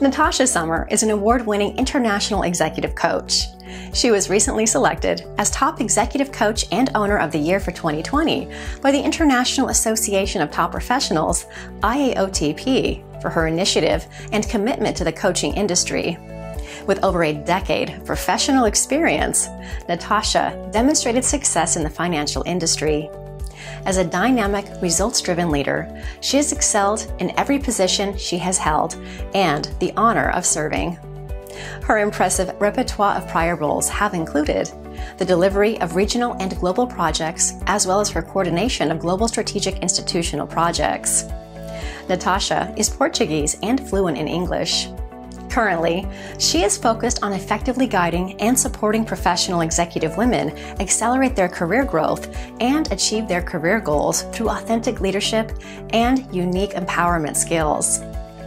Natacha Sommer is an award winning international executive coach. She was recently selected as Top Executive Coach and Owner of the Year for 2020 by the International Association of Top Professionals, IAOTP, for her initiative and commitment to the coaching industry. With over a decade of professional experience, Natacha demonstrated success in the financial industry. As a dynamic, results driven leader, she has excelled in every position she has held and the honor of serving. Her impressive repertoire of prior roles have included the delivery of regional and global projects, as well as her coordination of global strategic institutional projects. Natacha is Portuguese and fluent in English. Currently, she is focused on effectively guiding and supporting professional executive women accelerate their career growth and achieve their career goals through authentic leadership and unique empowerment skills.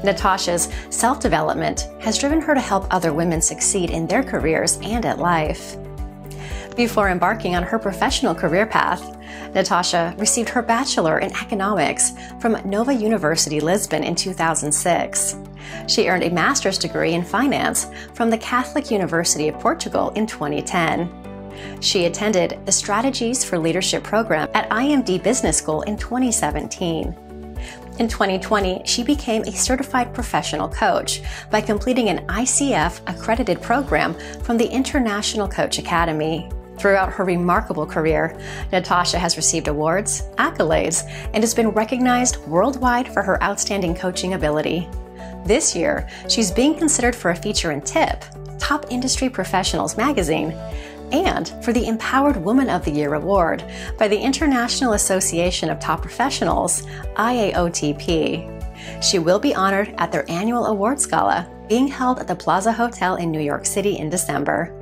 Natacha's self development has driven her to help other women succeed in their careers and at life. Before embarking on her professional career path, Natacha received her bachelor in economics from Nova University Lisbon in 2006. She earned a master's degree in finance from the Catholic University of Portugal in 2010. She attended the Strategies for Leadership program at IMD Business School in 2017. In 2020, she became a certified professional coach by completing an ICF accredited program from the International Coach Academy. Throughout her remarkable career, Natacha has received awards, accolades, and has been recognized worldwide for her outstanding coaching ability. This year, she's being considered for a feature in TIP, Top Industry Professionals magazine, and for the Empowered Woman of the Year award by the International Association of Top Professionals, IAOTP. She will be honored at their annual awards gala being held at the Plaza Hotel in New York City in December.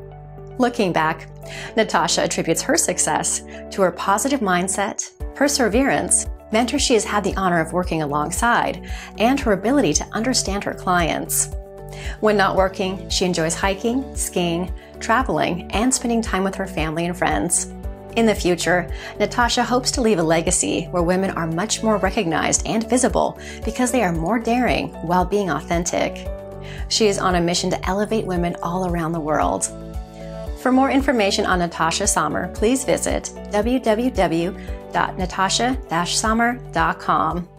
Looking back, Natacha attributes her success to her positive mindset, perseverance, mentors she has had the honor of working alongside, and her ability to understand her clients. When not working, she enjoys hiking, skiing, traveling, and spending time with her family and friends. In the future, Natacha hopes to leave a legacy where women are much more recognized and visible because they are more daring while being authentic. She is on a mission to elevate women all around the world. For more information on Natacha Sommer, please visit www.natacha-sommer.com.